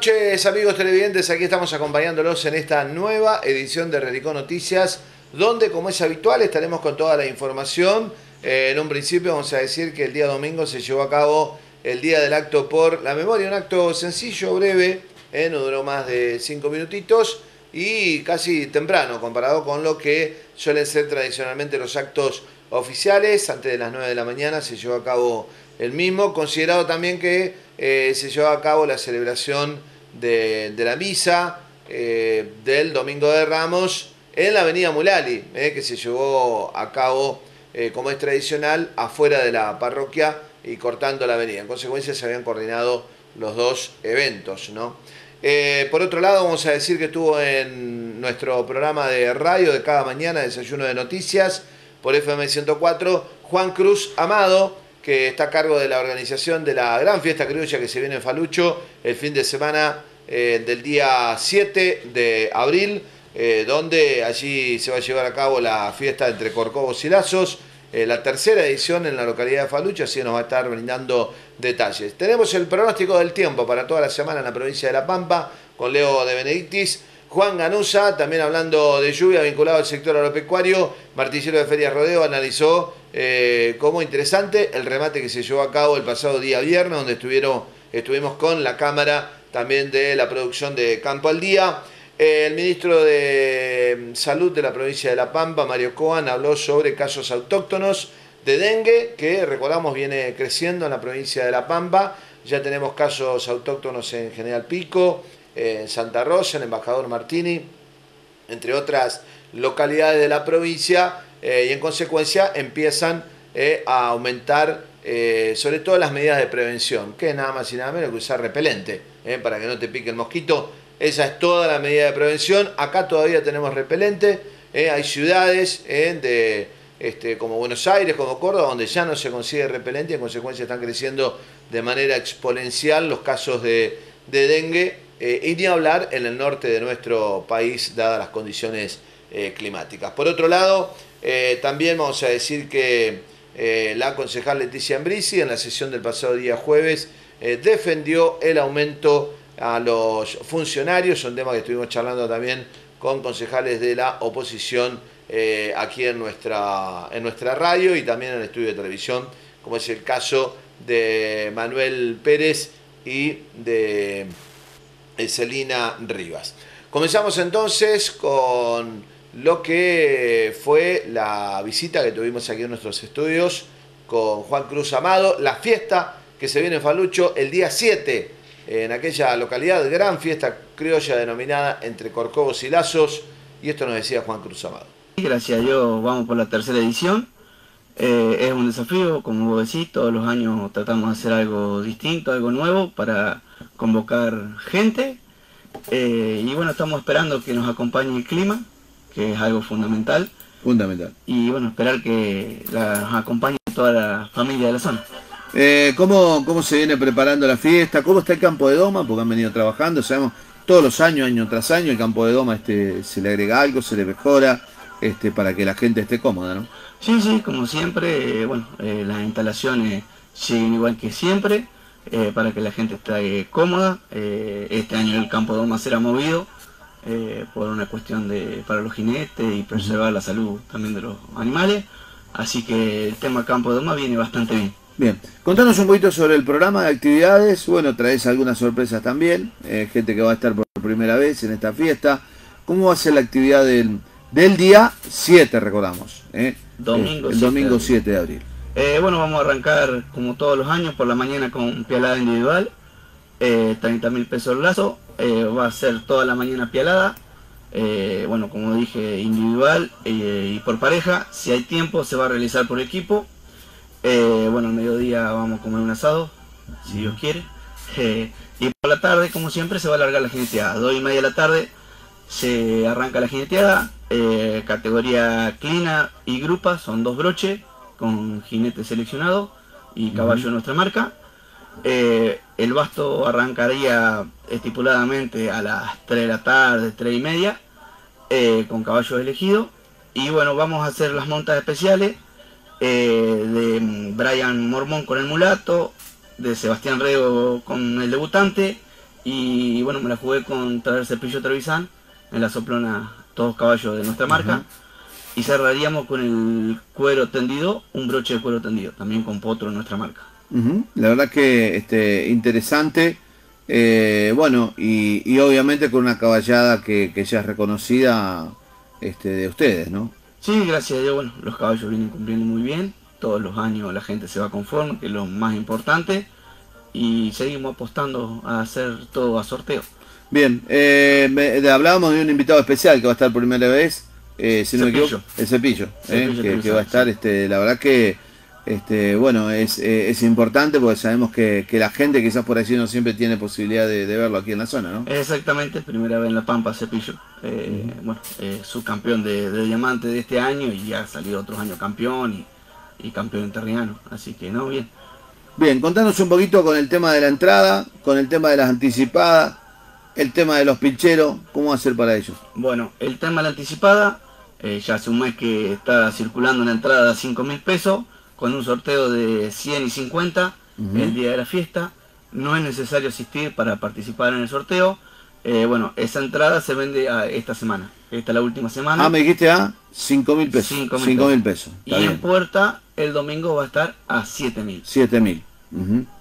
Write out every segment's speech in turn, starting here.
noches amigos televidentes, aquí estamos acompañándolos en esta nueva edición de Relicó Noticias, donde como es habitual estaremos con toda la información. Eh, en un principio vamos a decir que el día domingo se llevó a cabo el día del acto por la memoria, un acto sencillo, breve, eh, no duró más de cinco minutitos y casi temprano comparado con lo que suelen ser tradicionalmente los actos oficiales. Antes de las 9 de la mañana se llevó a cabo el mismo, considerado también que eh, se llevó a cabo la celebración de, la misa eh, del Domingo de Ramos en la avenida Mulali, eh, que se llevó a cabo, como es tradicional, afuera de la parroquia y cortando la avenida. En consecuencia se habían coordinado los dos eventos. ¿no? por otro lado, vamos a decir que estuvo en nuestro programa de radio de cada mañana, Desayuno de Noticias, por FM 104, Juan Cruz Amado, que está a cargo de la organización de la gran fiesta criolla que se viene en Falucho el fin de semana eh, del día 7 de abril, eh, donde allí se va a llevar a cabo la fiesta entre Corcovos y Lazos, eh, la tercera edición en la localidad de Falucho, así nos va a estar brindando detalles. Tenemos el pronóstico del tiempo para toda la semana en la provincia de La Pampa, con Leo de Benedictis. Juan Ganusa, también hablando de lluvia vinculado al sector agropecuario, Martillero de Ferias Rodeo analizó eh, como interesante el remate que se llevó a cabo el pasado día viernes, donde estuvieron, estuvimos con la Cámara también de la producción de Campo al Día. Eh, el ministro de Salud de la provincia de La Pampa, Mario Coan, habló sobre casos autóctonos de dengue, que recordamos viene creciendo en la provincia de La Pampa. Ya tenemos casos autóctonos en General Pico, en Santa Rosa, en Embajador Martini, entre otras localidades de la provincia, eh, y en consecuencia empiezan eh, a aumentar eh, sobre todo las medidas de prevención, que es nada más y nada menos que usar repelente, para que no te pique el mosquito. Esa es toda la medida de prevención. Acá todavía tenemos repelente, hay ciudades de, este, como Buenos Aires, como Córdoba, donde ya no se consigue repelente y en consecuencia están creciendo de manera exponencial los casos de, de dengue eh, y ni hablar en el norte de nuestro país, dadas las condiciones eh, climáticas. Por otro lado, eh, también vamos a decir que la concejal Leticia Ambrisi en la sesión del pasado día jueves defendió el aumento a los funcionarios, un tema que estuvimos charlando también con concejales de la oposición aquí en nuestra, en nuestra radio y también en el estudio de televisión, como es el caso de Manuel Pérez y de Celina Rivas. Comenzamos entonces con lo que fue la visita que tuvimos aquí en nuestros estudios con Juan Cruz Amado, la fiesta que se viene en Falucho el día 7 en aquella localidad, gran fiesta criolla denominada Entre Corcovos y Lazos, y esto nos decía Juan Cruz Amado. Gracias a Dios vamos por la tercera edición. Eh, es un desafío, como vos decís, todos los años tratamos de hacer algo distinto, algo nuevo para convocar gente. Eh, y bueno, estamos esperando que nos acompañe el clima, que es algo fundamental. Fundamental. Y bueno, esperar que nos acompañe toda la familia de la zona. Eh, ¿cómo, ¿Cómo se viene preparando la fiesta? ¿Cómo está el campo de Doma? Porque han venido trabajando, sabemos, todos los años, año tras año, el campo de Doma este, se le agrega algo, se le mejora, este, para que la gente esté cómoda, ¿no? Sí, sí, como siempre, eh, bueno, las instalaciones siguen igual que siempre. Eh, para que la gente esté cómoda. Eh, este año el campo de Doma será movido eh, por una cuestión de para los jinetes y preservar la salud también de los animales. Así que el tema campo de Doma viene bastante bien. Bien, contanos un poquito sobre el programa de actividades. Bueno, traes algunas sorpresas también. gente que va a estar por primera vez en esta fiesta. ¿Cómo va a ser la actividad del, del día 7, recordamos? Domingo el domingo 7 de abril. Eh, bueno, vamos a arrancar como todos los años por la mañana con pialada individual, eh, 30 mil pesos el lazo, eh, va a ser toda la mañana pialada, eh, bueno, como dije, individual y por pareja, si hay tiempo se va a realizar por equipo, bueno, al mediodía vamos a comer un asado, si Dios quiere, y por la tarde, como siempre, se va a alargar la jineteada, dos y media de la tarde se arranca la jineteada, categoría clina y grupa, son dos broches, con jinete seleccionado y caballo de nuestra marca. Eh, el basto arrancaría estipuladamente a las 3 de la tarde, 3 y media, eh, con caballos elegidos. Y bueno, vamos a hacer las montas especiales eh, de Brian Mormón con el mulato, de Sebastián Rego con el debutante Y bueno, me la jugué con traer cepillo Trevisan en la soplona, todos caballos de nuestra marca. Y cerraríamos con el cuero tendido, un broche de cuero tendido, también con potro de nuestra marca. La verdad que este, interesante. Eh, bueno, y, obviamente con una caballada que, ya es reconocida este, de ustedes, ¿no? Sí, gracias a Dios, bueno, los caballos vienen cumpliendo muy bien. Todos los años la gente se va conforme, que es lo más importante. Y seguimos apostando a hacer todo a sorteo. Bien, eh, hablábamos de un invitado especial que va a estar por primera vez, eh, si no me equivoco, el cepillo, eh, que, va a estar, este, la verdad que este, bueno, es, eh, es importante porque sabemos que, que, la gente quizás por allí no siempre tiene posibilidad de, verlo aquí en la zona, ¿no? Exactamente, primera vez en La Pampa, Cepillo. Eh, bueno, eh, subcampeón de, de, diamante de este año y ya ha salido otros años campeón y, y campeón interriano, así que no, bien. Bien, contanos un poquito con el tema de la entrada, con el tema de las anticipadas, el tema de los pincheros, ¿cómo va a ser para ellos? Bueno, el tema de la anticipada, eh, ya hace un mes que está circulando una entrada a 5 mil pesos, con un sorteo de 100 y 50 el día de la fiesta. No es necesario asistir para participar en el sorteo. Eh, bueno, esa entrada se vende esta semana. Esta es la última semana. Ah, me dijiste a 5 mil pesos. 5 mil pesos. Y en puerta el domingo va a estar a 7 mil. 7 mil.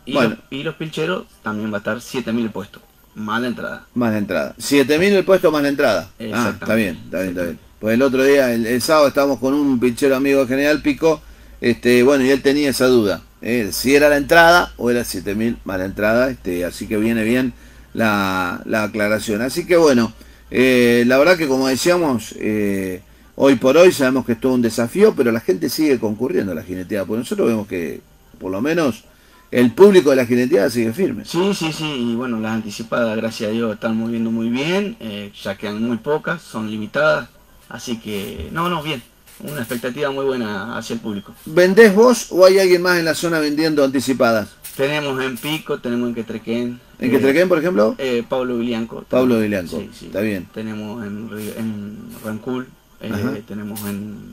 y, bueno. y los pilcheros también va a estar 7 mil el puesto. Más la entrada. Más la entrada. 7 mil el puesto más la entrada. Ah, está bien, está bien, está bien. Pues el otro día, el, sábado, estábamos con un pinchero amigo de General Pico este, bueno, y él tenía esa duda, ¿eh? si era la entrada o era 7000 más la entrada, este, así que viene bien la, aclaración. Así que bueno, eh, la verdad que como decíamos, eh, hoy por hoy sabemos que es todo un desafío, pero la gente sigue concurriendo a la jineteada, porque nosotros vemos que por lo menos el público de la jineteada sigue firme. Sí, sí, sí, y bueno, las anticipadas, gracias a Dios, están moviendo muy bien, ya quedan muy pocas, son limitadas, así que no, no, bien una expectativa muy buena hacia el público. ¿Vendés vos o hay alguien más en la zona vendiendo anticipadas? Tenemos en Pico, tenemos en Quetrequén. ¿En Quetrequén, por ejemplo? Eh, Pablo Vilianco. Pablo Vilianco, sí, sí. está bien. Tenemos en, en Rancul, eh, tenemos en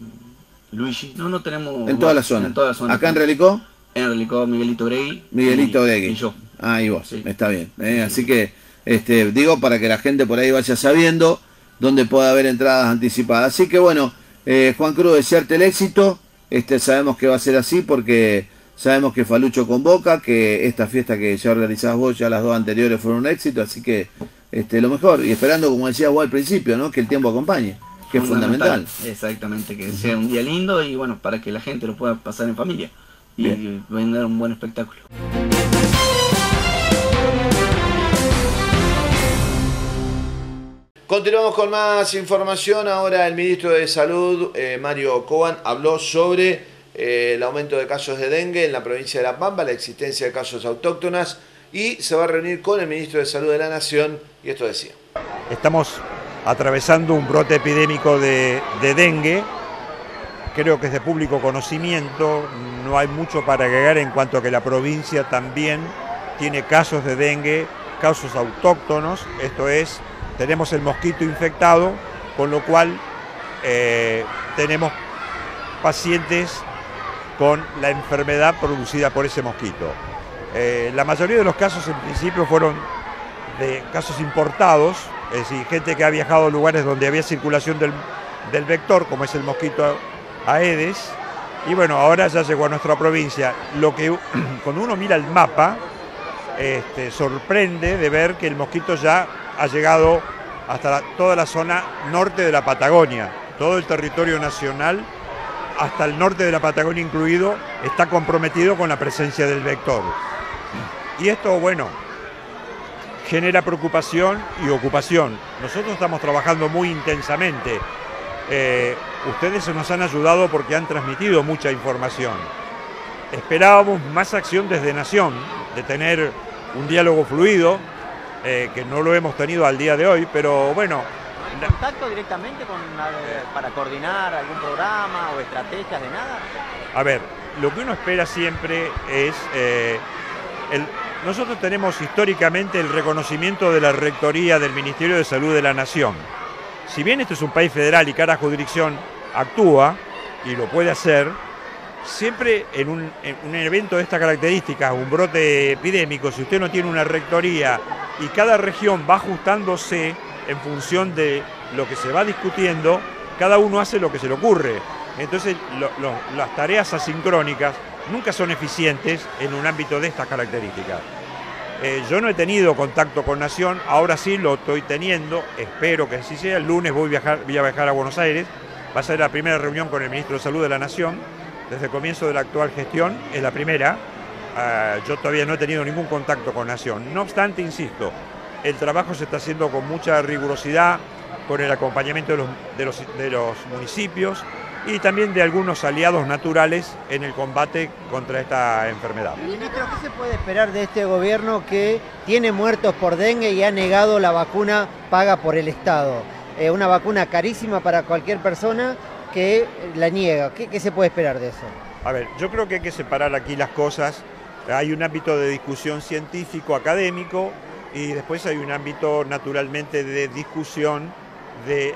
Luigi. No, no tenemos... En toda la zona. En toda la zona. ¿Acá en Relicó? En Relicó, Miguelito Bregui. Miguelito Bregui. Y yo. Ah, y vos, está bien. Eh, así que, este, digo, para que la gente por ahí vaya sabiendo dónde puede haber entradas anticipadas. Así que bueno... Eh, Juan Cruz, desearte el éxito. Este, sabemos que va a ser así porque sabemos que Falucho convoca, que esta fiesta que ya organizás vos, ya las dos anteriores fueron un éxito, así que este, lo mejor. Y esperando, como decía vos al principio, ¿no? que el tiempo acompañe, que es fundamental. Exactamente, que sea un día lindo y bueno, para que la gente lo pueda pasar en familia y vender un buen espectáculo. Continuamos con más información. Ahora el ministro de Salud, eh, Mario Coban, habló sobre eh, el aumento de casos de dengue en la provincia de La Pampa, la existencia de casos autóctonas y se va a reunir con el ministro de Salud de la Nación y esto decía. Estamos atravesando un brote epidémico de, de dengue. Creo que es de público conocimiento, no hay mucho para agregar en cuanto a que la provincia también tiene casos de dengue, casos autóctonos, esto es tenemos el mosquito infectado, con lo cual eh, tenemos pacientes con la enfermedad producida por ese mosquito. Eh, la mayoría de los casos en principio fueron de casos importados, es decir, gente que ha viajado a lugares donde había circulación del, vector, como es el mosquito Aedes, y bueno, ahora ya llegó a nuestra provincia. Lo que cuando uno mira el mapa, este, sorprende de ver que el mosquito ya ha llegado hasta toda la zona norte de la Patagonia. Todo el territorio nacional, hasta el norte de la Patagonia incluido, está comprometido con la presencia del vector. Y esto, bueno, genera preocupación y ocupación. Nosotros estamos trabajando muy intensamente. Eh, ustedes nos han ayudado porque han transmitido mucha información. Esperábamos más acción desde Nación, de tener un diálogo fluido, eh, que no lo hemos tenido al día de hoy, pero bueno. ¿Contacto directamente con, para coordinar algún programa o estrategias de nada? A ver, lo que uno espera siempre es... Eh, nosotros tenemos históricamente el reconocimiento de la Rectoría del Ministerio de Salud de la Nación. Si bien este es un país federal y cada jurisdicción actúa, y lo puede hacer, siempre en un, en un evento de estas características, un brote epidémico, si usted no tiene una rectoría y cada región va ajustándose en función de lo que se va discutiendo, cada uno hace lo que se le ocurre. Entonces las tareas asincrónicas nunca son eficientes en un ámbito de estas características. Eh, yo no he tenido contacto con Nación, ahora sí lo estoy teniendo, espero que así sea. El lunes voy voy a, viajar a Buenos Aires, va a ser la primera reunión con el ministro de Salud de la Nación, desde el comienzo de la actual gestión, es la primera. Ah, yo todavía no he tenido ningún contacto con Nación. No obstante, insisto, el trabajo se está haciendo con mucha rigurosidad, con el acompañamiento de los, de los municipios, y también de algunos aliados naturales en el combate contra esta enfermedad. Ministro, ¿qué se puede esperar de este gobierno que tiene muertos por dengue y ha negado la vacuna paga por el Estado? Eh, una vacuna carísima para cualquier persona que la niega. ¿Qué, ¿Qué se puede esperar de eso? A ver, yo creo que hay que separar aquí las cosas. Hay un ámbito de discusión científico, académico, y después hay un ámbito naturalmente de discusión de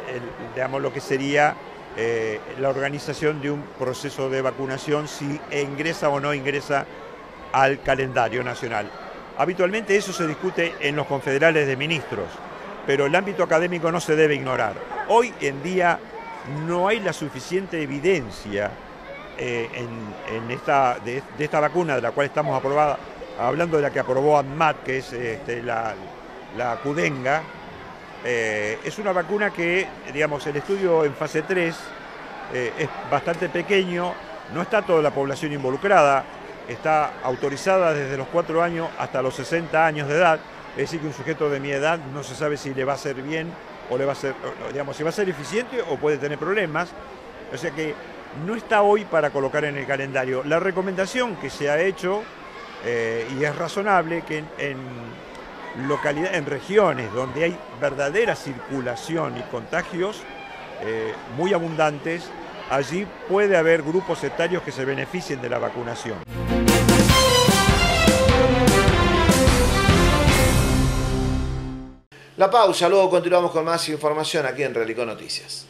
digamos, lo que sería eh, la organización de un proceso de vacunación si ingresa o no ingresa al calendario nacional. Habitualmente eso se discute en los confederales de ministros, pero el ámbito académico no se debe ignorar. Hoy en día no hay la suficiente evidencia eh, en, esta, de, esta vacuna de la cual estamos aprobada, hablando de la que aprobó ANMAT, que es este, la, la Cudenga, eh, es una vacuna que, digamos, el estudio en fase 3 eh, es bastante pequeño, no está toda la población involucrada, está autorizada desde los 4 años hasta los 60 años de edad, es decir, que un sujeto de mi edad no se sabe si le va a ser bien o le va a ser, digamos, si va a ser eficiente o puede tener problemas. O sea que no está hoy para colocar en el calendario. La recomendación que se ha hecho, eh, y es razonable, que en en regiones donde hay verdadera circulación y contagios eh, muy abundantes, allí puede haber grupos etarios que se beneficien de la vacunación. La pausa, luego continuamos con más información aquí en Relicó Noticias.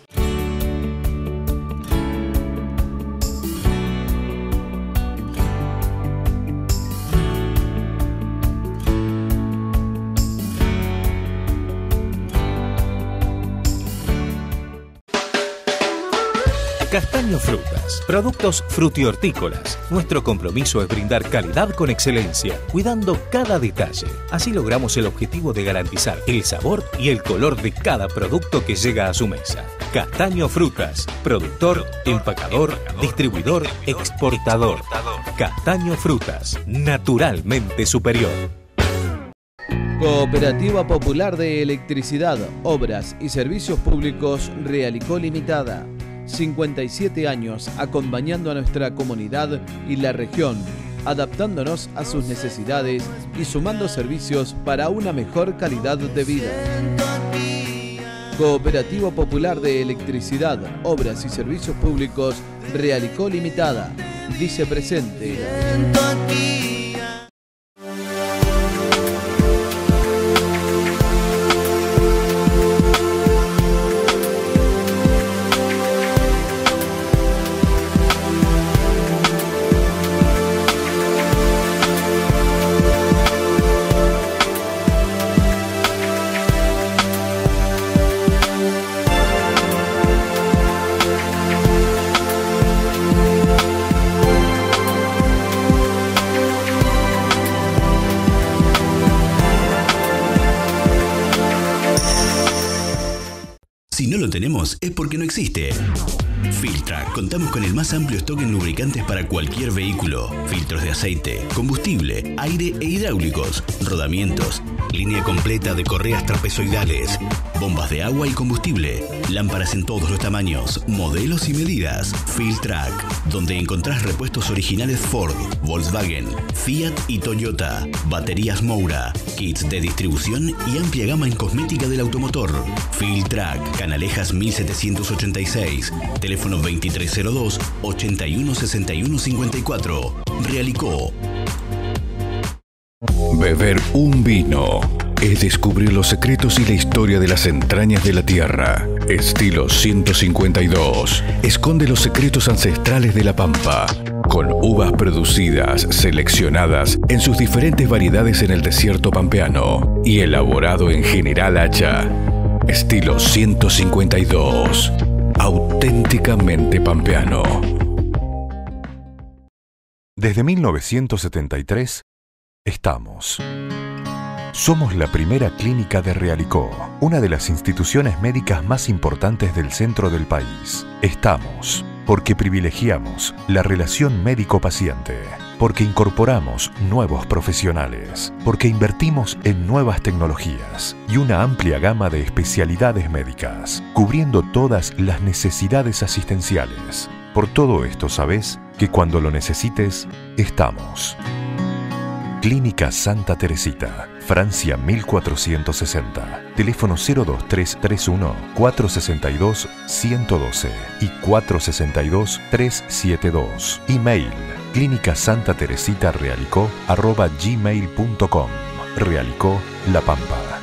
Castaño Frutas, productos frutihortícolas. Nuestro compromiso es brindar calidad con excelencia, cuidando cada detalle. Así logramos el objetivo de garantizar el sabor y el color de cada producto que llega a su mesa. Castaño Frutas, productor, empacador, distribuidor, exportador. Castaño Frutas, naturalmente superior. Cooperativa Popular de Electricidad, Obras y Servicios Públicos Realicó Limitada 57 años acompañando a nuestra comunidad y la región, adaptándonos a sus necesidades y sumando servicios para una mejor calidad de vida. Cooperativa Popular de Electricidad, Obras y Servicios Públicos, Realicó Limitada. Dice presente. Más amplio stock en lubricantes para cualquier vehículo. Filtros de aceite, combustible, aire e hidráulicos, rodamientos, línea completa de correas trapezoidales, bombas de agua y combustible, lámparas en todos los tamaños, modelos y medidas. Filtrack, donde encontrás repuestos originales Ford, Volkswagen, Fiat y Toyota, baterías Moura, kits de distribución y amplia gama en cosmética del automotor. Filtrack, Canalejas 1786, teléfono 2302 816154. Realicó. Beber un vino es descubrir los secretos y la historia de las entrañas de la tierra. Estilo 152. Esconde los secretos ancestrales de la pampa con uvas producidas, seleccionadas en sus diferentes variedades en el desierto pampeano y elaborado en General Hacha. Estilo 152. Auténticamente pampeano. Desde 1973 estamos. Somos la primera clínica de Realicó, una de las instituciones médicas más importantes del centro del país. Estamos porque privilegiamos la relación médico-paciente, porque incorporamos nuevos profesionales, porque invertimos en nuevas tecnologías y una amplia gama de especialidades médicas, cubriendo todas las necesidades asistenciales. Por todo esto sabes que cuando lo necesites, estamos. Clínica Santa Teresita, Francia 1460. Teléfono 02331 462 112 y 462 372. Email clínica santa teresita realicó arroba gmail.com. Realicó La Pampa.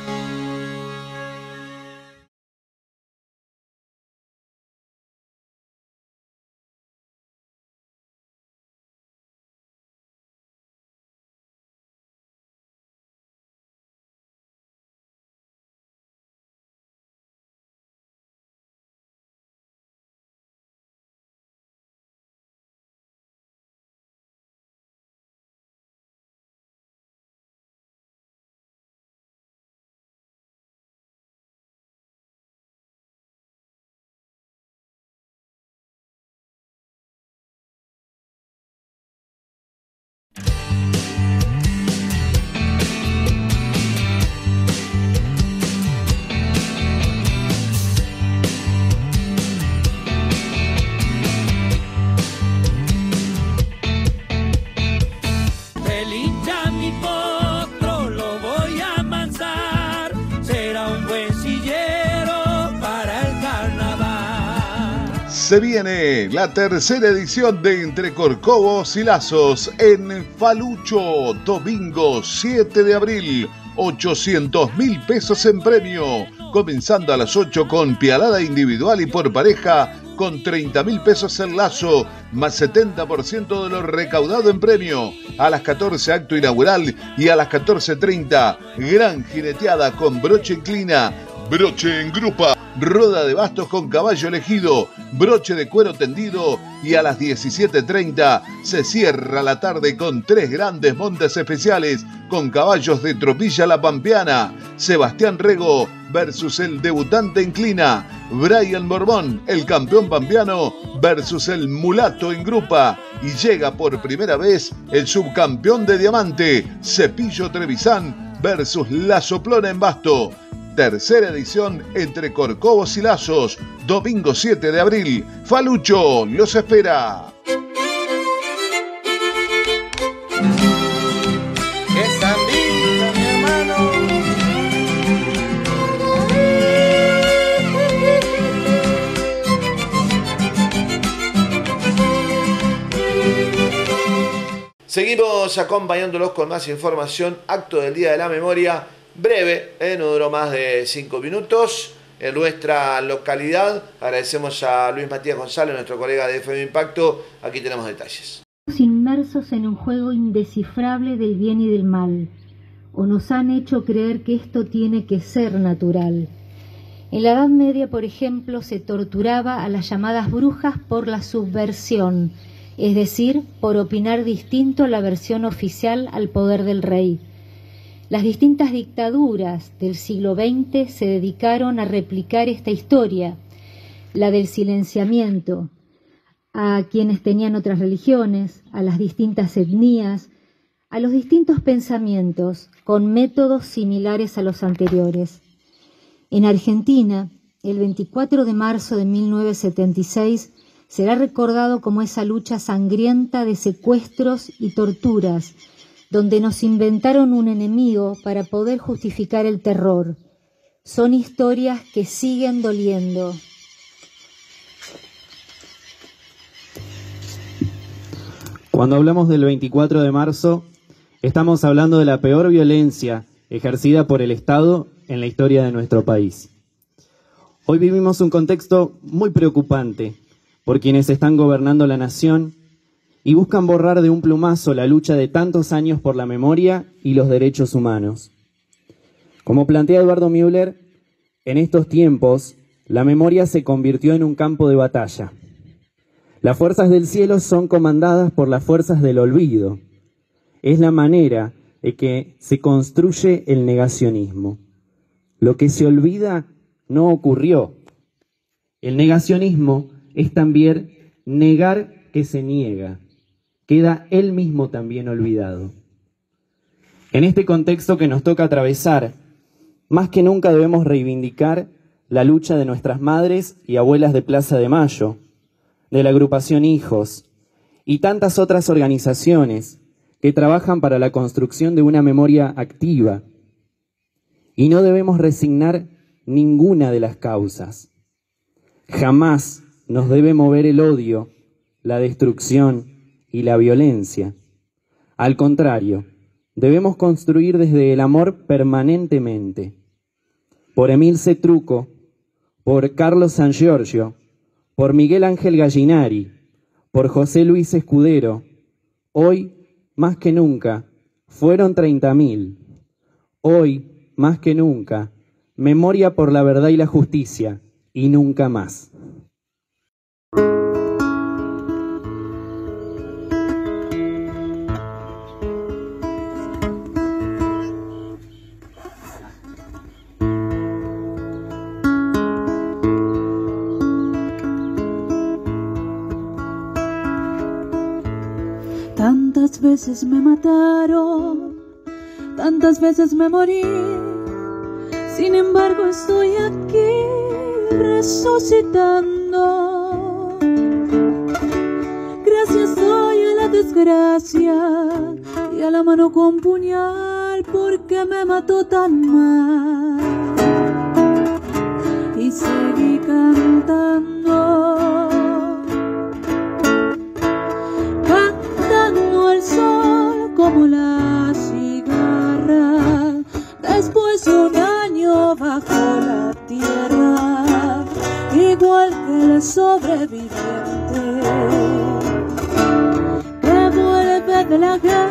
Se viene la tercera edición de Entre Corcovos y Lazos en Falucho, domingo 7 de abril. 800 mil pesos en premio, comenzando a las 8 con pialada individual y por pareja con 30 mil pesos en lazo, más 70% de lo recaudado en premio. A las 14 acto inaugural y a las 14.30 gran jineteada con broche inclina, broche en grupa, roda de bastos con caballo elegido, broche de cuero tendido. Y a las 17.30 se cierra la tarde con tres grandes montes especiales con caballos de tropilla la pampeana, Sebastián Rego versus el debutante inclina, Brian Borbón, el campeón pampeano versus el mulato en grupa. Y llega por primera vez el subcampeón de diamante, Cepillo Trevisan versus La Soplona en Basto. Tercera edición entre Corcovos y Lazos, domingo 7 de abril. Falucho los espera. Seguimos acompañándolos con más información. Acto del Día de la Memoria, breve, eh, no duró más de cinco minutos. En nuestra localidad, agradecemos a Luis Matías González, nuestro colega de FM Impacto. Aquí tenemos detalles. inmersos en un juego indescifrable del bien y del mal, o nos han hecho creer que esto tiene que ser natural. En la Edad Media, por ejemplo, se torturaba a las llamadas brujas por la subversión, es decir, por opinar distinto a la versión oficial al poder del rey. Las distintas dictaduras del siglo XX se dedicaron a replicar esta historia, la del silenciamiento, a quienes tenían otras religiones, a las distintas etnias, a los distintos pensamientos, con métodos similares a los anteriores. En Argentina, el 24 de marzo de 1976 será recordado como esa lucha sangrienta de secuestros y torturas, donde nos inventaron un enemigo para poder justificar el terror. Son historias que siguen doliendo. Cuando hablamos del 24 de marzo, estamos hablando de la peor violencia ejercida por el Estado en la historia de nuestro país. Hoy vivimos un contexto muy preocupante por quienes están gobernando la nación y buscan borrar de un plumazo la lucha de tantos años por la memoria y los derechos humanos. Como plantea Eduardo Müller, en estos tiempos la memoria se convirtió en un campo de batalla. Las fuerzas del cielo son comandadas por las fuerzas del olvido. Es la manera en que se construye el negacionismo. Lo que se olvida no ocurrió. El negacionismo es también negar que se niega. Queda él mismo también olvidado. En este contexto que nos toca atravesar, más que nunca debemos reivindicar la lucha de nuestras madres y abuelas de Plaza de Mayo, de la agrupación Hijos y tantas otras organizaciones que trabajan para la construcción de una memoria activa. Y no debemos resignar ninguna de las causas. Jamás nos debe mover el odio, la destrucción y la violencia. Al contrario, debemos construir desde el amor permanentemente. Por Emil Cetruco, por Carlos San Giorgio, por Miguel Ángel Gallinari, por José Luis Escudero, hoy más que nunca, fueron 30.000. Hoy, más que nunca, memoria por la verdad y la justicia, y nunca más. Tantas veces me mataron, tantas veces me morí. Sin embargo estoy aquí resucitando. Gracias doy a la desgracia y a la mano con puñal porque me mató tan mal. Y seguí cantando. Vuelve de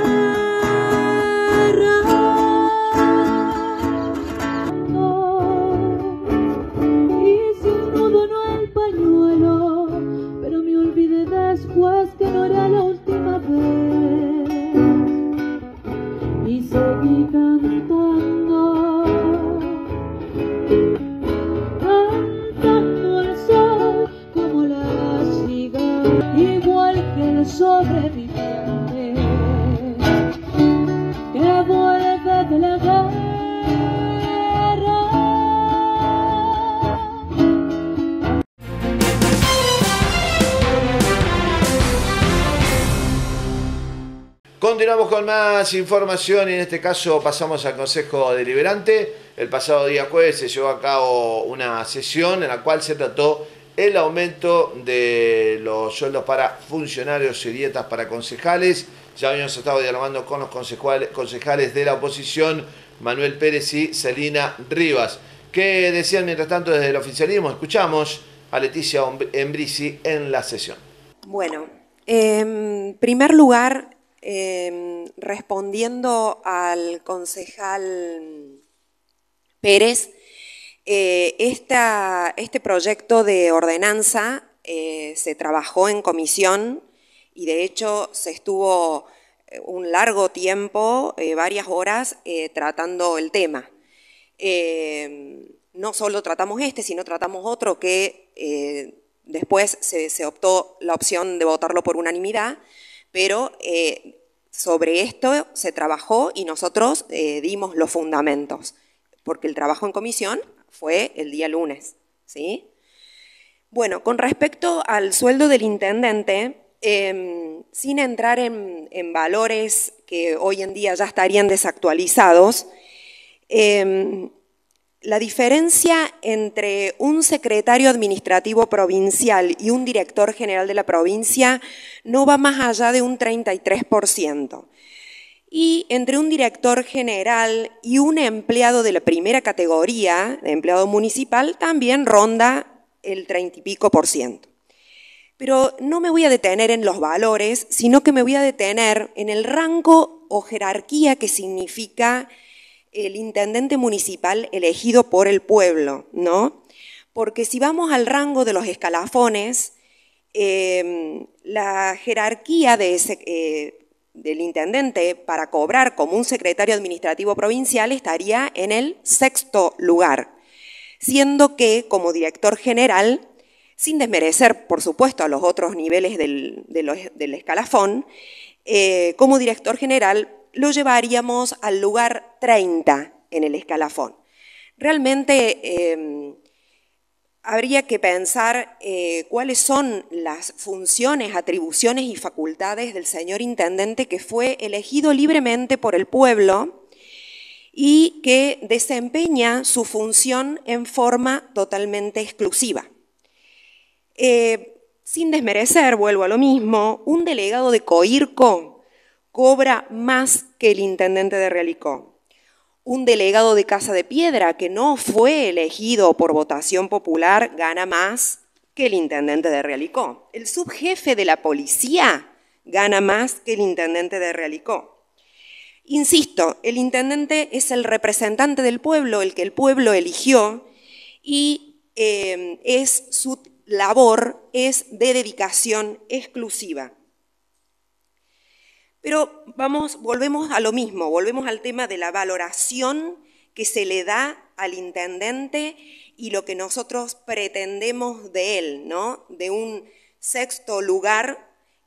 más información y en este caso pasamos al Consejo Deliberante. El pasado día jueves se llevó a cabo una sesión en la cual se trató el aumento de los sueldos para funcionarios y dietas para concejales. Ya habíamos estado dialogando con los concejales, de la oposición, Manuel Pérez y Celina Rivas. ¿Qué decían mientras tanto desde el oficialismo? Escuchamos a Leticia Embrisi en la sesión. Bueno, en primer lugar, eh, respondiendo al concejal Pérez, eh, este proyecto de ordenanza eh, se trabajó en comisión y de hecho se estuvo eh, un largo tiempo, varias horas, tratando el tema. Eh, no solo tratamos este, sino tratamos otro que después se optó la opción de votarlo por unanimidad, pero eh, sobre esto se trabajó y nosotros eh, dimos los fundamentos, porque el trabajo en comisión fue el día lunes, ¿sí? Bueno, con respecto al sueldo del intendente, eh, sin entrar en, valores que hoy en día ya estarían desactualizados, eh, la diferencia entre un secretario administrativo provincial y un director general de la provincia no va más allá de un 33%. Y entre un director general y un empleado de la primera categoría, de empleado municipal, también ronda el 30 y pico por ciento. Pero no me voy a detener en los valores, sino que me voy a detener en el rango o jerarquía que significa el intendente municipal elegido por el pueblo, ¿no? Porque si vamos al rango de los escalafones, eh, la jerarquía eh, del intendente para cobrar como un secretario administrativo provincial estaría en el sexto lugar, siendo que como director general, sin desmerecer, por supuesto, a los otros niveles del, escalafón, eh, como director general lo llevaríamos al lugar 30 en el escalafón. Realmente em, habría que pensar eh, cuáles son las funciones, atribuciones y facultades del señor intendente que fue elegido libremente por el pueblo y que desempeña su función en forma totalmente exclusiva. Eh, sin desmerecer, vuelvo a lo mismo, un delegado de COIRCO cobra más que el intendente de Realicó un delegado de Casa de Piedra que no fue elegido por votación popular gana más que el intendente de Realicó. El subjefe de la policía gana más que el intendente de Realicó. Insisto, el intendente es el representante del pueblo, el que el pueblo eligió, y eh, es su labor es de dedicación exclusiva. Pero volvemos a lo mismo, volvemos al tema de la valoración que se le da al intendente y lo que nosotros pretendemos de él, ¿no? De un sexto lugar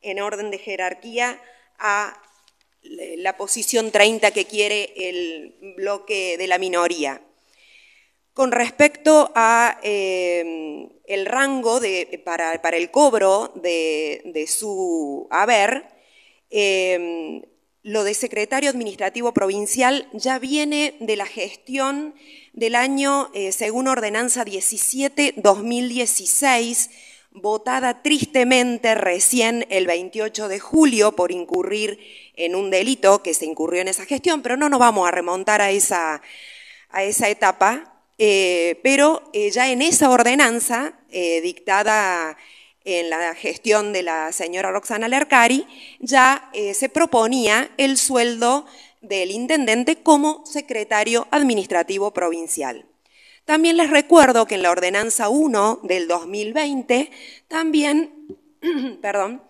en orden de jerarquía a la posición 30 que quiere el bloque de la minoría. Con respecto a eh, el rango para, el cobro de su haber, Em, lo de secretario administrativo provincial ya viene de la gestión del año, eh, según ordenanza 17-2016, votada tristemente recién el 28 de julio por incurrir en un delito que se incurrió en esa gestión, pero no nos vamos a remontar a esa, a esa etapa, eh, pero eh, ya en esa ordenanza dictada en la gestión de la señora Roxana Lercari, ya eh, se proponía el sueldo del intendente como secretario administrativo provincial. También les recuerdo que en la ordenanza 1 del 2020 también, perdón,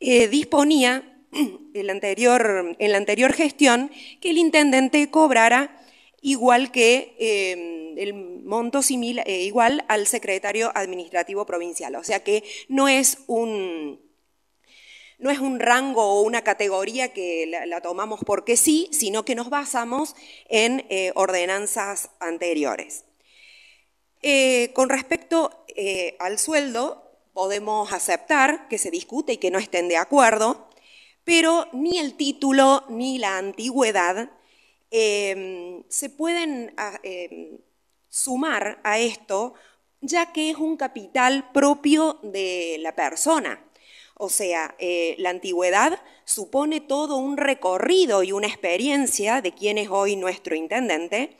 eh, disponía en anterior, en la anterior gestión que el intendente cobrara igual que em, el monto similar, eh, igual al secretario administrativo provincial. O sea que no es un, no es un rango o una categoría que la, tomamos porque sí, sino que nos basamos en eh, ordenanzas anteriores. Eh, con respecto al sueldo, podemos aceptar que se discute y que no estén de acuerdo, pero ni el título ni la antigüedad se pueden ah, sumar a esto ya que es un capital propio de la persona. O sea, eh, la antigüedad supone todo un recorrido y una experiencia de quien es hoy nuestro intendente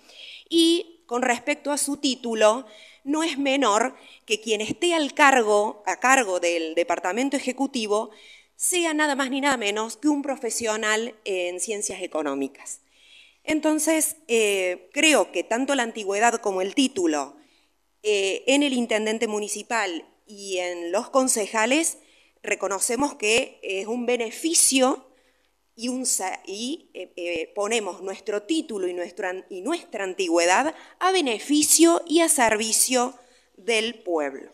y con respecto a su título, no es menor que quien esté al cargo, a cargo del departamento ejecutivo sea nada más ni nada menos que un profesional en ciencias económicas. Entonces, eh, creo que tanto la antigüedad como el título eh, en el intendente municipal y en los concejales reconocemos que es un beneficio y, eh, ponemos nuestro título y nuestra, y nuestra antigüedad a beneficio y a servicio del pueblo.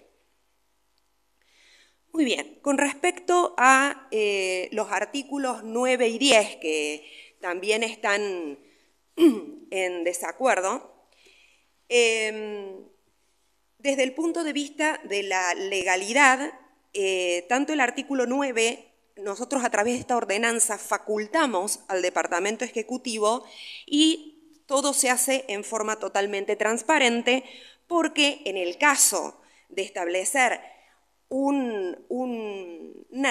Muy bien, con respecto a los artículos 9 y 10 que también están en desacuerdo. Em, desde el punto de vista de la legalidad, eh, tanto el artículo 9, nosotros a través de esta ordenanza facultamos al Departamento Ejecutivo y todo se hace en forma totalmente transparente porque en el caso de establecer una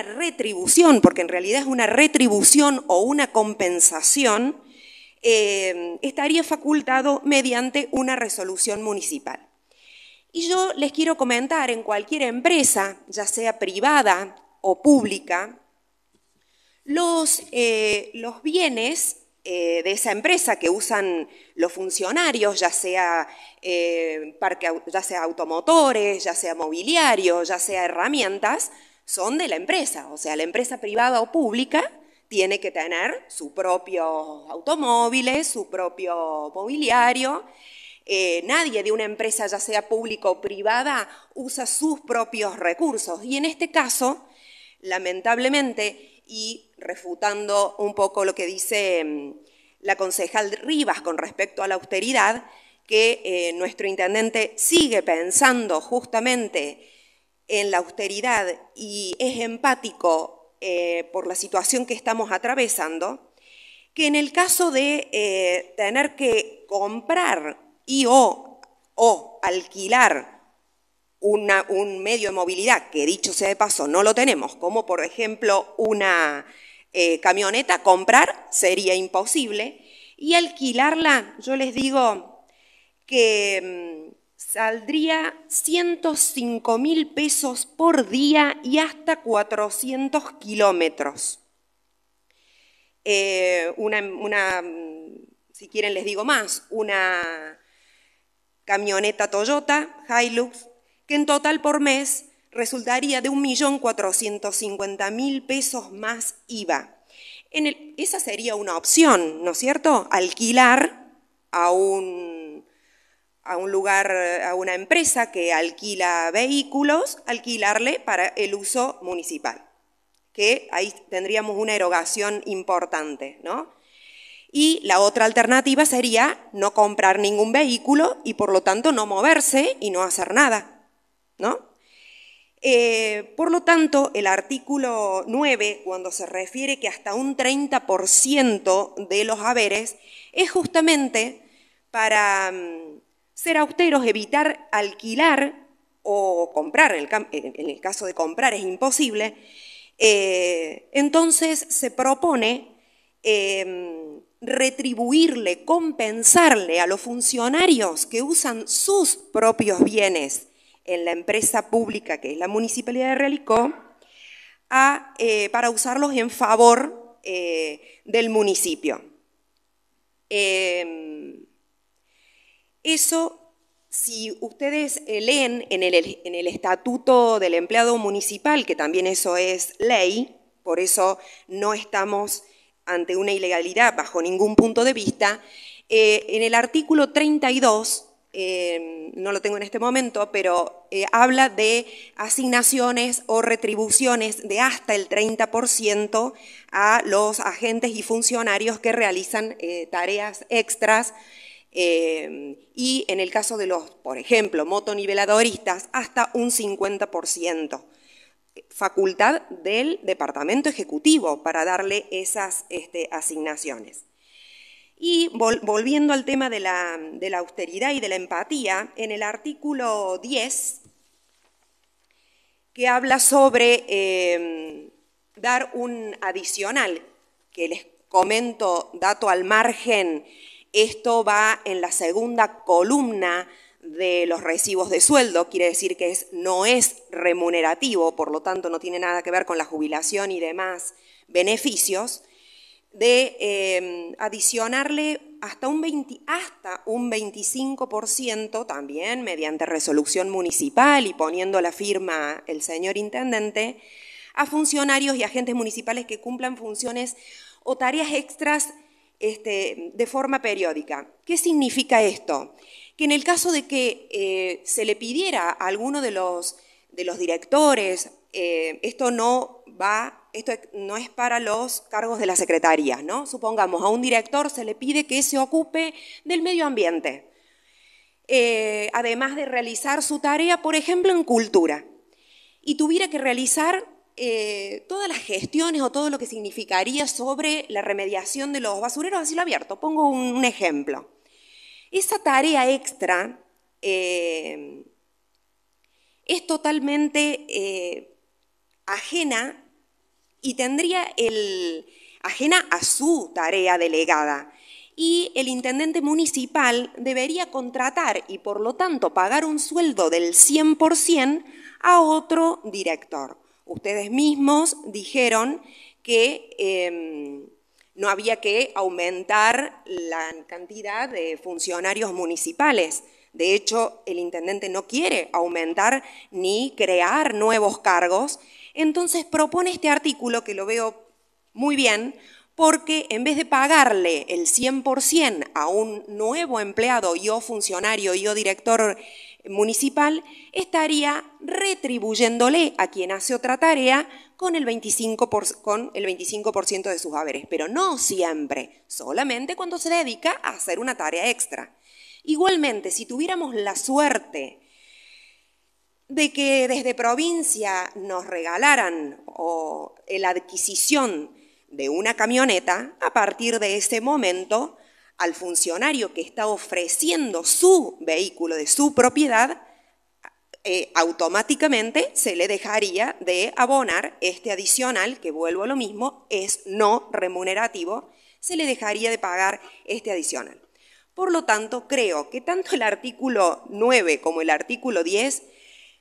retribución, porque en realidad es una retribución o una compensación, eh, estaría facultado mediante una resolución municipal. Y yo les quiero comentar, en cualquier empresa, ya sea privada o pública, los, eh, los bienes eh, de esa empresa que usan los funcionarios, ya sea, eh, ya sea automotores, ya sea mobiliario, ya sea herramientas, son de la empresa. O sea, la empresa privada o pública tiene que tener sus propios automóviles, su propio mobiliario. Eh, nadie de una empresa, ya sea pública o privada, usa sus propios recursos. Y en este caso, lamentablemente, y refutando un poco lo que dice mm, la concejal Rivas con respecto a la austeridad, que eh, nuestro intendente sigue pensando justamente en la austeridad y es empático eh, por la situación que estamos atravesando, que en el caso de eh, tener que comprar y o, alquilar un medio de movilidad, que dicho sea de paso no lo tenemos, como por ejemplo una eh, camioneta, comprar sería imposible, y alquilarla, yo les digo que mm, saldría 105 mil pesos por día y hasta 400 kilómetros. Eh, una, una, si quieren les digo más, una camioneta Toyota Hilux que en total por mes resultaría de 1.450.000 pesos más IVA. En esa sería una opción, ¿no es cierto? Alquilar a un, a un lugar, a una empresa que alquila vehículos, alquilarle para el uso municipal, que ahí tendríamos una erogación importante, ¿no? Y la otra alternativa sería no comprar ningún vehículo y por lo tanto no moverse y no hacer nada. ¿no? Eh, por lo tanto, el artículo 9, cuando se refiere que hasta un 30% de los haberes, es justamente para mm, ser austeros, evitar alquilar o comprar, en el, caso de comprar es imposible, eh, entonces se propone em, retribuirle, compensarle a los funcionarios que usan sus propios bienes en la empresa pública que es la Municipalidad de Realicó eh, para usarlos en favor eh, del municipio. Em, eso, si ustedes eh, leen en el, en el Estatuto del Empleado Municipal, que también eso es ley, por eso no estamos ante una ilegalidad bajo ningún punto de vista, en el artículo 32 eh, no lo tengo en este momento, pero eh, habla de asignaciones o retribuciones de hasta el 30% a los agentes y funcionarios que realizan eh, tareas extras y en el caso de los, por ejemplo, motoniveladoristas, hasta un 50% facultad del Departamento Ejecutivo para darle esas este, asignaciones. Y volviendo al tema de la, austeridad y de la empatía, en el artículo 10, que habla sobre em, dar un adicional, que les comento, dato al margen, esto va en la segunda columna de los recibos de sueldo, quiere decir que no es remunerativo, por lo tanto no tiene nada que ver con la jubilación y demás beneficios, de em, adicionarle hasta un, 20, hasta un 25% también mediante resolución municipal y poniendo la firma el señor intendente a funcionarios y agentes municipales que cumplan funciones o tareas extras este, de forma periódica. ¿Qué significa esto? Que en el caso de que eh, se le pidiera a alguno de los, de los directores, eh, esto no va esto no es para los cargos de la Secretaría, ¿no? Supongamos, a un director se le pide que se ocupe del medio ambiente, eh, además de realizar su tarea, por ejemplo, en cultura, y tuviera que realizar eh, todas las gestiones o todo lo que significaría sobre la remediación de los basureros a cielo abierto. Pongo un, ejemplo. Esa tarea extra eh, es totalmente ajena y tendría el, ajena a su tarea delegada. y el intendente municipal debería contratar y por lo tanto pagar un sueldo del 100% a otro director. Ustedes mismos dijeron que em, no había que aumentar la cantidad de funcionarios municipales. De hecho, el intendente no quiere aumentar ni crear nuevos cargos. Entonces propone este artículo, que lo veo muy bien, porque en vez de pagarle el 100% a un nuevo empleado y o funcionario y o director municipal, estaría retribuyéndole a quien hace otra tarea con el 25%, con el 25 de sus haberes, pero no siempre, solamente cuando se dedica a hacer una tarea extra. Igualmente, si tuviéramos la suerte de que desde provincia nos regalaran o la adquisición de una camioneta, a partir de ese momento, al funcionario que está ofreciendo su vehículo de su propiedad, eh, automáticamente se le dejaría de abonar este adicional, que vuelvo a lo mismo, es no remunerativo, se le dejaría de pagar este adicional. Por lo tanto, creo que tanto el artículo 9 como el artículo 10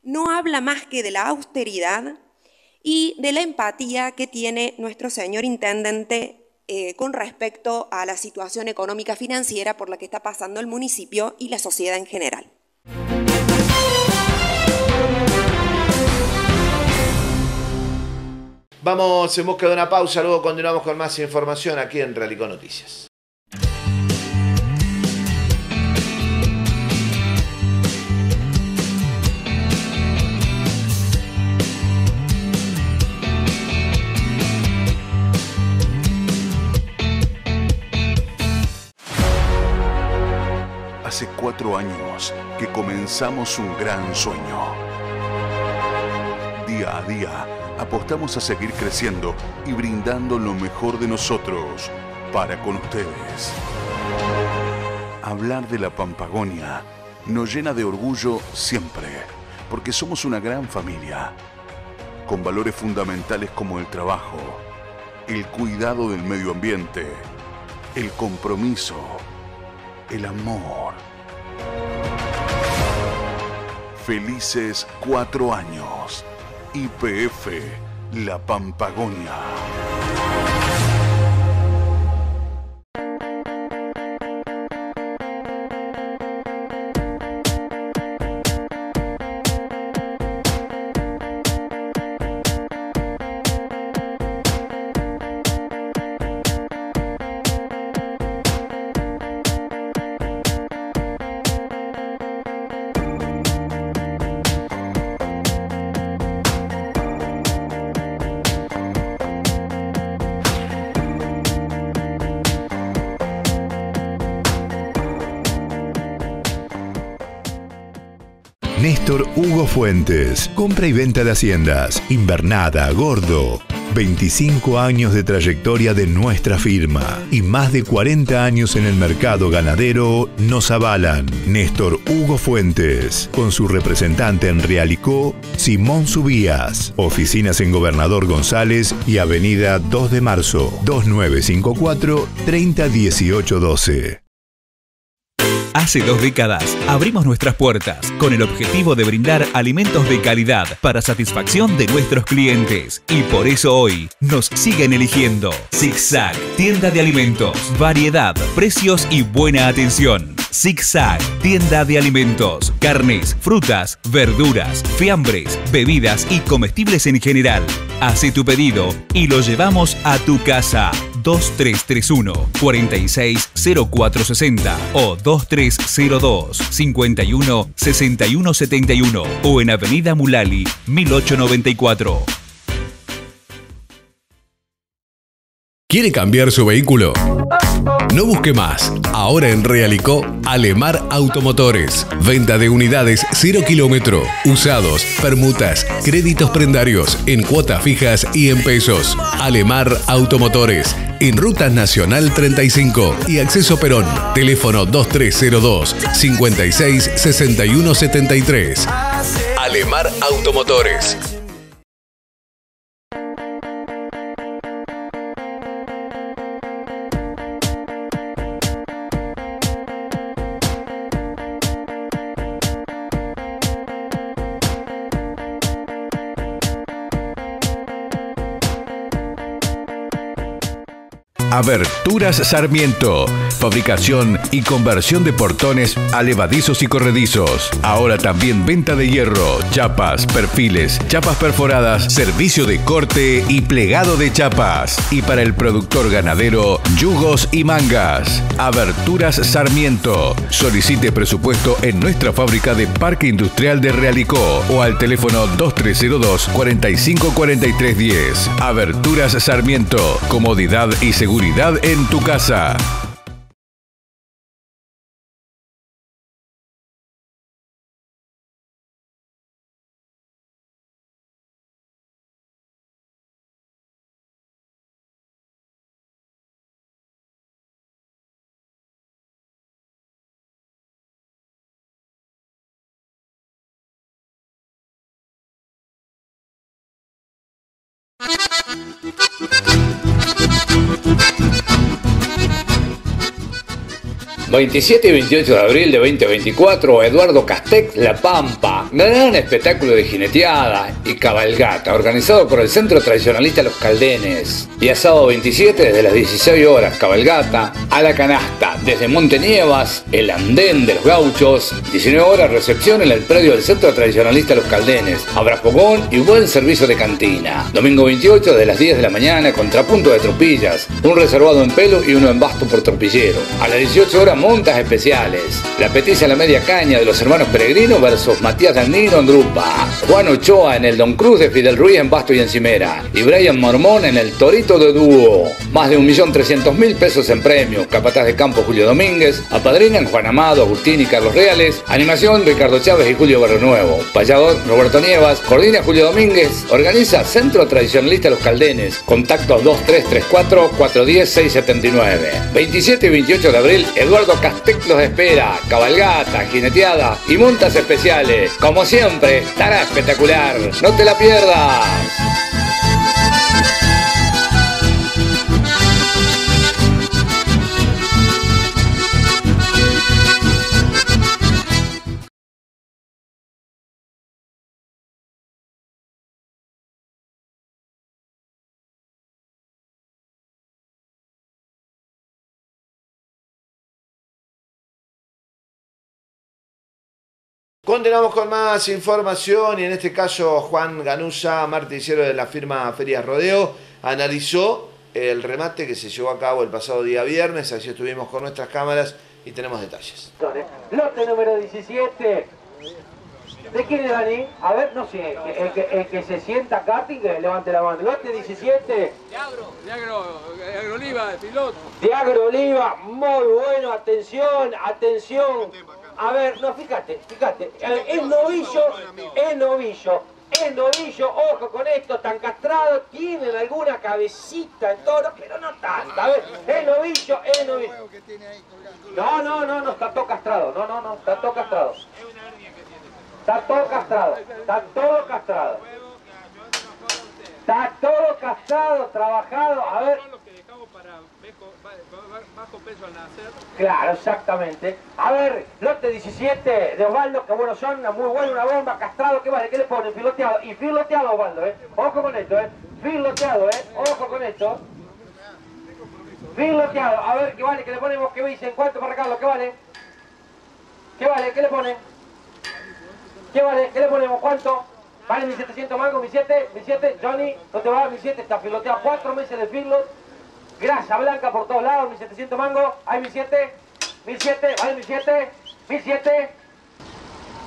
no habla más que de la austeridad y de la empatía que tiene nuestro señor intendente eh, con respecto a la situación económica financiera por la que está pasando el municipio y la sociedad en general. Vamos en busca de una pausa, luego continuamos con más información aquí en Realicó Noticias. Hace cuatro años que comenzamos un gran sueño. Día a día apostamos a seguir creciendo y brindando lo mejor de nosotros para con ustedes. Hablar de la Pampagonia nos llena de orgullo siempre, porque somos una gran familia, con valores fundamentales como el trabajo, el cuidado del medio ambiente, el compromiso, el amor. Felices cuatro años. IPF La Pampagonia. Compra y venta de haciendas. Invernada, Gordo. 25 años de trayectoria de nuestra firma y más de 40 años en el mercado ganadero nos avalan. Néstor Hugo Fuentes, con su representante en Realicó, Simón Subías. Oficinas en Gobernador González y Avenida 2 de Marzo, 2954 301812. Hace dos décadas abrimos nuestras puertas con el objetivo de brindar alimentos de calidad para satisfacción de nuestros clientes y por eso hoy nos siguen eligiendo. Zigzag, tienda de alimentos, variedad, precios y buena atención. Zigzag, tienda de alimentos, carnes, frutas, verduras, fiambres, bebidas y comestibles en general. Hace tu pedido y lo llevamos a tu casa. 2331 460460 o 2302 51 6171 o en Avenida Mulali 1894. ¿Quiere cambiar su vehículo? No busque más. Ahora en Realicó, Alemar Automotores. Venta de unidades 0 kilómetro, usados, permutas, créditos prendarios, en cuotas fijas y en pesos. Alemar Automotores. En Ruta Nacional 35 y Acceso Perón. Teléfono 2302 56 61 73. Alemar Automotores. Aberturas Sarmiento. Fabricación y conversión de portones a levadizos y corredizos. Ahora también venta de hierro, chapas, perfiles, chapas perforadas, servicio de corte y plegado de chapas. Y para el productor ganadero, yugos y mangas. Aberturas Sarmiento. Solicite presupuesto en nuestra fábrica de Parque Industrial de Realicó o al teléfono 2302 454310. Aberturas Sarmiento. Comodidad y seguridad en tu casa. ...27 y 28 de abril de 2024... ...Eduardo Castec La Pampa... ...gran espectáculo de jineteada y cabalgata... ...organizado por el Centro Tradicionalista Los Caldenes... ...y sábado 27 desde las 16 horas... ...cabalgata a la canasta... ...desde Montenievas... ...el andén de los gauchos... ...19 horas recepción en el predio del Centro Tradicionalista Los Caldenes... ...habrá fogón y buen servicio de cantina... ...domingo 28 desde las 10 de la mañana... ...contrapunto de tropillas... ...un reservado en pelo y uno en basto por tropillero... ...a las 18 horas montas especiales. La peticia a la media caña de los hermanos Peregrino versus Matías Danilo en Drupa. Juan Ochoa en el Don Cruz de Fidel Ruiz en Basto y Encimera. Y Brian Mormón en el Torito de Dúo. Más de 1.300.000 pesos en premios. Capataz de campo Julio Domínguez. Apadrinan Juan Amado, Agustín y Carlos Reales. Animación Ricardo Chávez y Julio Barrio Nuevo. Payador Roberto Nievas. Coordina Julio Domínguez. Organiza Centro Tradicionalista Los Caldenes. Contactos 2334 410 679. 27 y 28 de abril, Eduardo Castec los espera, cabalgata, jineteada y montas especiales. Como siempre, estará espectacular. No te la pierdas. Continuamos con más información y en este caso Juan Ganusa, martillero de la firma Ferias Rodeo, analizó el remate que se llevó a cabo el pasado día viernes. Así estuvimos con nuestras cámaras y tenemos detalles. Lote número 17. ¿De quién es Dani? A ver, no sé, el que, el que se sienta acá, que levante la mano. Lote 17. De agro, de agro, de agro oliva, de piloto. De agro oliva, muy bueno, atención, atención. A ver, no, fíjate, fíjate. Es novillo, es novillo, es novillo, ojo con esto, tan castrado, tienen alguna cabecita en toro, pero no tanta. A ver, es novillo, es novillo. No, no, no, no, está todo castrado, no, no, no, está todo castrado. Está todo castrado, está todo castrado. Está todo castrado, trabajado, a ver. Bajo peso al nacer. Claro, exactamente. A ver, lote 17 de Osvaldo, que bueno, son muy buena, una bomba, castrado, ¿qué vale? ¿Qué le ponen? Filoteado. Y filoteado, Osvaldo, ¿eh? Ojo con esto, ¿eh? Filoteado, ¿eh? Ojo con esto. Filoteado. A ver, ¿qué vale? ¿Qué le ponemos? ¿Qué dicen? ¿Cuánto para Carlos? ¿Qué vale? ¿Qué vale? ¿Qué le ponen? ¿Qué vale? ¿Qué le ponemos? ¿Cuánto? Vale 1700 mangos, 1700, 1700, Johnny, no te va, 1700, está filoteado, cuatro meses de filot, grasa blanca por todos lados, 1700 mangos, hay 1700, 1700, vale 1700, 1700,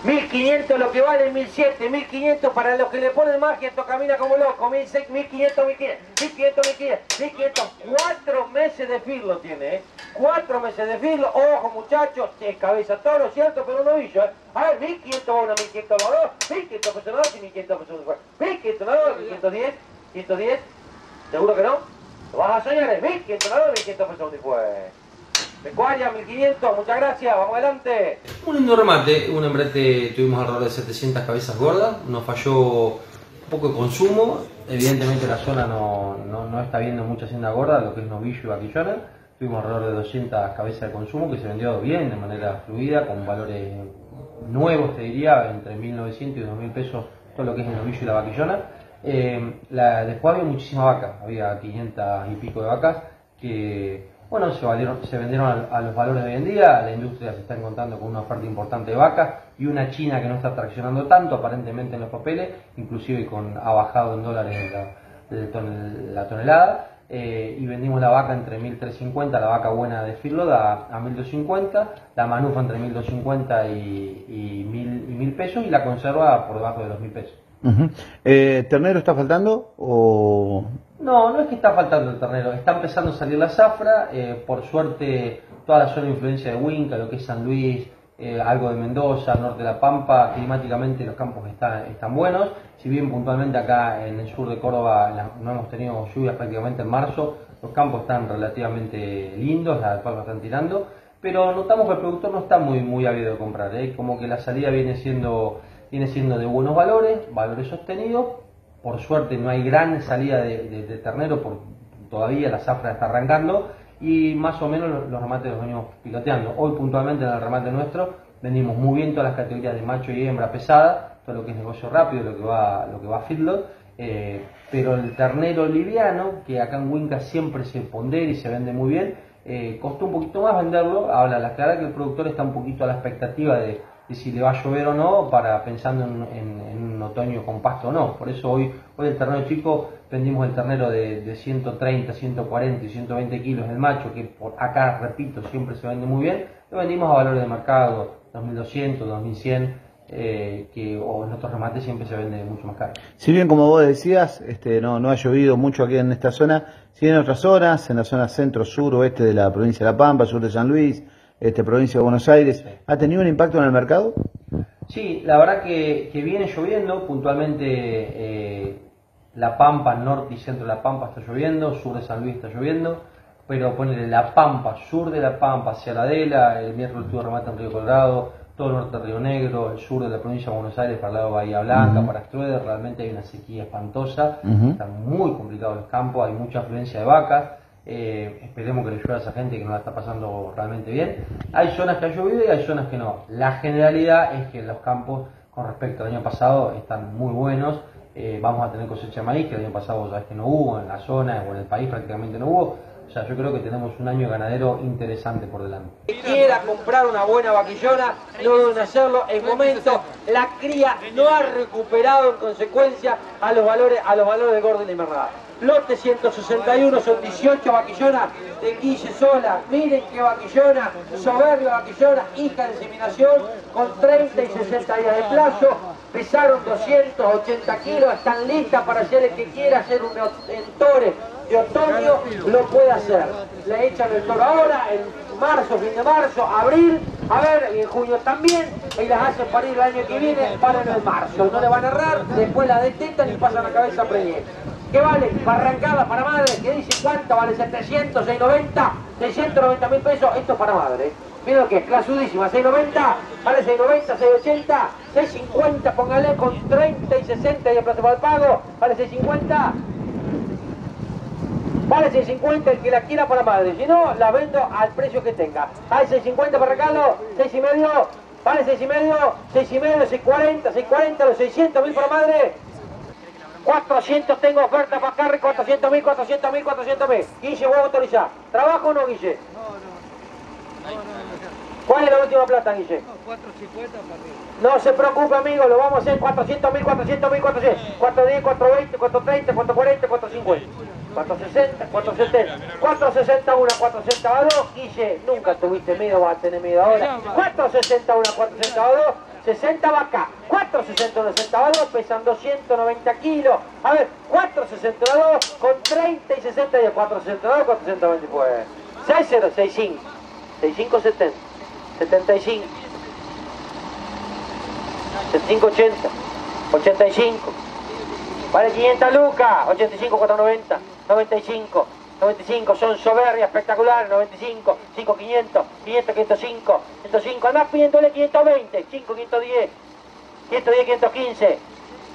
1500 lo que vale 1700, 1500 para los que le ponen magia, esto camina como loco, 1500, 1500, 1500, 1500, 1500, cuatro meses de filo tiene, ¿eh? Cuatro meses de filo, ojo muchachos, es cabeza toro, cierto, pero no novillo, ¿eh? A ver, 1500 uno, 1500 dos, 1500 pesos dos y 1500 pesos dos. 1500 dos, 1510, 110, ¿seguro que no? ¿Lo vas a soñar? 1500 dos, 1500 pesos después. Pecuaria, 1500, muchas gracias, vamos adelante. Un lindo remate, un embrete, tuvimos alrededor de 700 cabezas gordas, nos falló un poco de consumo, evidentemente la zona no, no, no está viendo mucha hacienda gorda, lo que es novillo y vaquillona, tuvimos alrededor de 200 cabezas de consumo que se vendió bien, de manera fluida, con valores nuevos, te diría, entre 1.900 y 2.000 pesos, todo lo que es el novillo y la vaquillona. Eh, después había muchísimas vacas, había 500 y pico de vacas, que bueno, se, vendieron a, los valores de hoy en día, la industria se está encontrando con una oferta importante de vacas y una China que no está traccionando tanto aparentemente en los papeles, inclusive con, ha bajado en dólares la, tonelada. eh, y vendimos la vaca entre 1.350, la vaca buena de Feedlot a, a 1.250, la manufa entre 1.250 y, y, 1.000, y 1.000 pesos y la conserva por debajo de los 1.000 pesos. Eh, ¿Ternero está faltando o...? No, no es que está faltando el ternero, está empezando a salir la zafra, eh, por suerte toda la zona de influencia de Huinca, lo que es San Luis, eh, algo de Mendoza, norte de La Pampa, climáticamente los campos están, están buenos, si bien puntualmente acá en el sur de Córdoba no hemos tenido lluvias prácticamente en marzo, los campos están relativamente lindos, las alfalfas están tirando, pero notamos que el productor no está muy, muy ávido de comprar, ¿eh? como que la salida viene siendo, viene siendo de buenos valores, valores sostenidos, por suerte no hay gran salida de, ternero, por, todavía la zafra está arrancando y más o menos los, remates los venimos piloteando. Hoy puntualmente en el remate nuestro vendimos muy bien todas las categorías de macho y hembra pesada, todo lo que es negocio rápido, lo que va, lo que va a feedlot, eh, pero el ternero liviano, que acá en Winca siempre se pondera y se vende muy bien, eh, costó un poquito más venderlo, habla la clara que el productor está un poquito a la expectativa de, de si le va a llover o no, para pensando en, un otoño con o no. Por eso hoy, hoy el ternero chico vendimos el ternero de, de 130, 140 y 120 kilos el macho, que por acá, repito, siempre se vende muy bien, lo vendimos a valores de mercado, 2200, 2100, eh, que o en otros remates siempre se vende mucho más caro. Si bien, como vos decías, este, no, no ha llovido mucho aquí en esta zona, sí en otras zonas, en la zona centro, sur, oeste de la provincia de La Pampa, sur de San Luis, este, provincia de Buenos Aires, ¿ha tenido un impacto en el mercado? Sí, la verdad que, que viene lloviendo, puntualmente eh, La Pampa, norte y centro de La Pampa está lloviendo, sur de San Luis está lloviendo, pero ponerle La Pampa, sur de La Pampa hacia la Adela, el miércoles tuvo remate en Río Colorado, todo el norte de Río Negro, el sur de la provincia de Buenos Aires para el lado de Bahía Blanca, para Strueder, realmente hay una sequía espantosa, Ujú. están muy complicados los campos, hay mucha afluencia de vacas, eh, esperemos que le llueva a esa gente que no la está pasando realmente bien. Hay zonas que ha llovido y hay zonas que no. La generalidad es que los campos, con respecto al año pasado, están muy buenos. Eh, vamos a tener cosecha de maíz, que el año pasado ya que no hubo, en la zona o en el país prácticamente no hubo. O sea, yo creo que tenemos un año ganadero interesante por delante. que quiera comprar una buena vaquillona, no deben hacerlo en momento. La cría no ha recuperado en consecuencia a los valores, a los valores de gordo y invernada. Lote 161 son 18 vaquillonas de Guille Sola. Miren qué vaquillona, soberbia vaquillona, hija de inseminación, con 30 y 60 días de plazo. Pesaron 280 kilos, están listas para hacer el que quiera hacer un entore de otoño, lo puede hacer. Le echan el toro ahora, en marzo, fin de marzo, abril, a ver, y en junio también, y las hacen parir el año que viene, paran en marzo. No le van a errar, después la detentan y pasan la cabeza a. ¿Qué vale? Para arrancada, para madre, que dice cuánto vale 700, 690, 690 mil pesos, esto es para madre. Miren lo que es, clasudísima, 690, vale 690, 680, 650, póngale con 30 y 60 y de plazo para el pago, vale 650. Vale 650 el que la quiera para madre, si no, la vendo al precio que tenga. Hay 650 para regalo, 6 y medio, vale 6 y medio, 6 y medio, 640, 640, los 600 mil para madre. 400 tengo oferta para carry, 400 mil, 400 mil, 400 mil. Guille, vos autorizás. ¿Trabajo o no, Guille? ¿Cuál es la última plata, Guille? 450 para arriba. No se preocupe, amigo, lo vamos a hacer 400 mil, 400 mil, 400, 410, 420, 430, 440, 450, 460, 470, 461, 462, Guille, nunca tuviste miedo, vas a tener miedo ahora. 461, 462, 60 vaca, 461, 62, pesan 290 kilos. A ver, 462 con 30 y 60 y 462, 420 pues. 6065, 6570, 75. 7580, 85, vale 500 lucas, 85, 490, 95, 95, son soberbias espectaculares, 95, 5, 500, 500, 505, 105, además pidiéndole 520, 5, 510, 510, 515,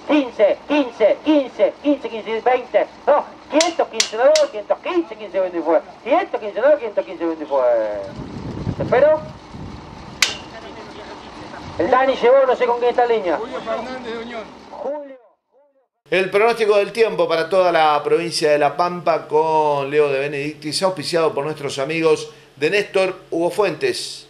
15, 15, 15, 15, 15, 20, no, 515, no, 515, 15, 20 fue, 515, no, 515, 20 fue. ¿Te espero? El Dani llegó, no sé con quién está en línea. Julio Fernández de Unión. Julio. El pronóstico del tiempo para toda la provincia de La Pampa con Leo de Benedictis, auspiciado por nuestros amigos de Néstor Hugo Fuentes.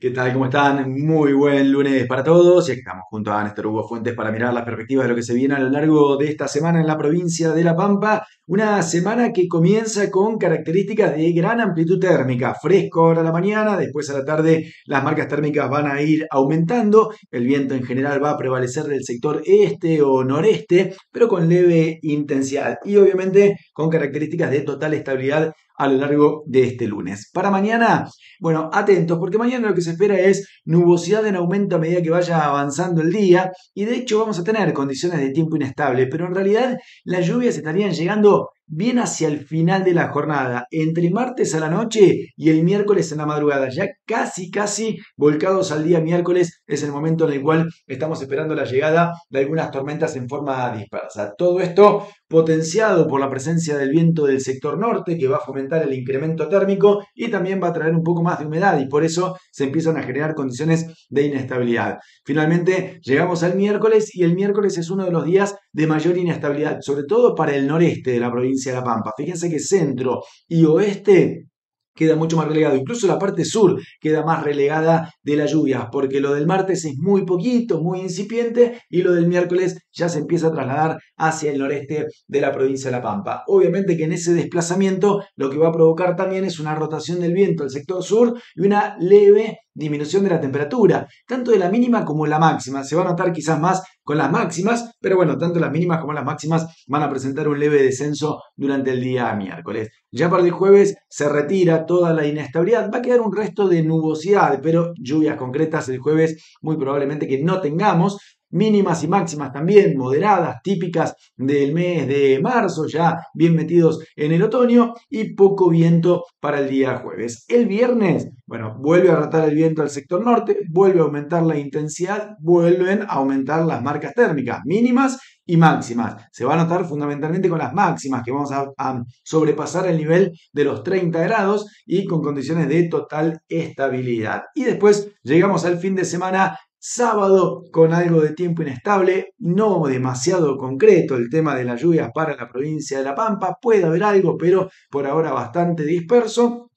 ¿Qué tal? ¿Cómo están? Muy buen lunes para todos. Y aquí estamos junto a Néstor Hugo Fuentes para mirar las perspectivas de lo que se viene a lo largo de esta semana en la provincia de La Pampa. Una semana que comienza con características de gran amplitud térmica. Fresco ahora a la mañana, después a la tarde las marcas térmicas van a ir aumentando. El viento en general va a prevalecer del sector este o noreste, pero con leve intensidad. Y obviamente con características de total estabilidad a lo largo de este lunes. Para mañana, bueno, atentos, porque mañana lo que se espera es nubosidad en aumento a medida que vaya avanzando el día y de hecho vamos a tener condiciones de tiempo inestable, pero en realidad las lluvias estarían llegando bien hacia el final de la jornada, entre martes a la noche y el miércoles en la madrugada, ya casi, casi volcados al día miércoles, es el momento en el cual estamos esperando la llegada de algunas tormentas en forma dispersa. Todo esto potenciado por la presencia del viento del sector norte, que va a fomentar el incremento térmico y también va a traer un poco más de humedad y por eso se empiezan a generar condiciones de inestabilidad. Finalmente, llegamos al miércoles y el miércoles es uno de los días de mayor inestabilidad, sobre todo para el noreste de la provincia de La Pampa. Fíjense que centro y oeste queda mucho más relegado. Incluso la parte sur queda más relegada de la lluvia, porque lo del martes es muy poquito, muy incipiente, y lo del miércoles ya se empieza a trasladar hacia el noreste de la provincia de La Pampa. Obviamente que en ese desplazamiento lo que va a provocar también es una rotación del viento al sector sur y una leve disminución de la temperatura, tanto de la mínima como la máxima. Se va a notar quizás más con las máximas, pero bueno, tanto las mínimas como las máximas van a presentar un leve descenso durante el día miércoles. Ya para el jueves se retira toda la inestabilidad, va a quedar un resto de nubosidad, pero lluvias concretas el jueves muy probablemente que no tengamos, mínimas y máximas también moderadas, típicas del mes de marzo, ya bien metidos en el otoño, y poco viento para el día jueves. El viernes, bueno, vuelve a ratar el viento al sector norte, vuelve a aumentar la intensidad, vuelven a aumentar las marcas térmicas mínimas y máximas. Se va a notar fundamentalmente con las máximas, que vamos a, a, sobrepasar el nivel de los 30 grados y con condiciones de total estabilidad. Y después llegamos al fin de semana Sábado con algo de tiempo inestable, no demasiado concreto el tema de las lluvias para la provincia de La Pampa, puede haber algo, pero por ahora bastante disperso.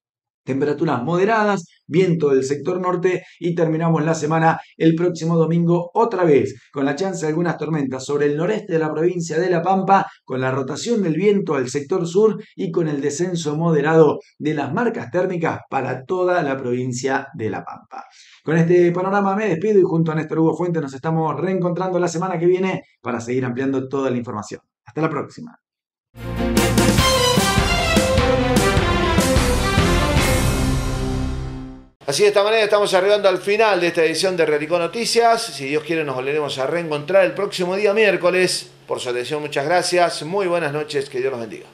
Temperaturas moderadas, viento del sector norte y terminamos la semana el próximo domingo otra vez con la chance de algunas tormentas sobre el noreste de la provincia de La Pampa, con la rotación del viento al sector sur y con el descenso moderado de las marcas térmicas para toda la provincia de La Pampa. Con este panorama me despido y junto a Néstor Hugo Fuente nos estamos reencontrando la semana que viene para seguir ampliando toda la información. Hasta la próxima. Así de esta manera estamos arribando al final de esta edición de Realicó Noticias. Si Dios quiere nos volveremos a reencontrar el próximo día miércoles. Por su atención muchas gracias. Muy buenas noches. Que Dios los bendiga.